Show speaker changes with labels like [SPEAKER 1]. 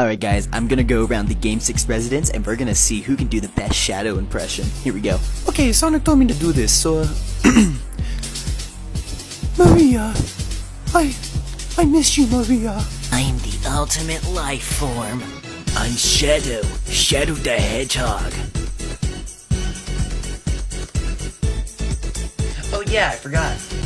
[SPEAKER 1] Alright guys, I'm gonna go around the Game 6 residence and we're gonna see who can do the best Shadow impression. Here we go.
[SPEAKER 2] Okay, Sonic told me to do this, so uh, Maria, I, I miss you, Maria.
[SPEAKER 3] I'm the ultimate life form. I'm Shadow, Shadow the Hedgehog.
[SPEAKER 1] Oh yeah, I forgot.